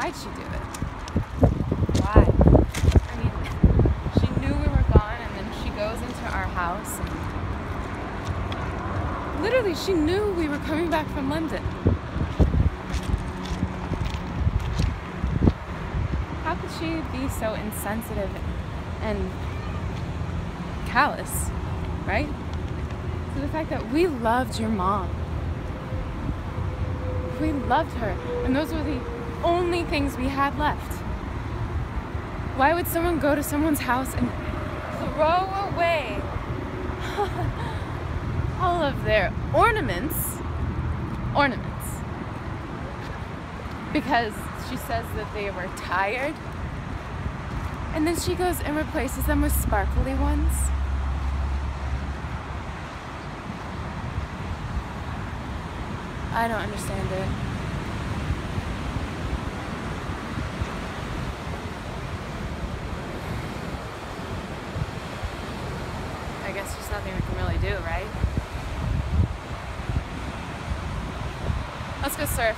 Why'd she do it? Why? I mean, she knew we were gone and then she goes into our house and literally she knew we were coming back from London. How could she be so insensitive and callous, right? To the fact that we loved your mom. We loved her, and those were the only things we had left. Why would someone go to someone's house and throw away all of their ornaments? Ornaments. Because she says that they were tired. And then she goes and replaces them with sparkly ones. I don't understand it. I guess there's nothing we can really do, right? Let's go surf.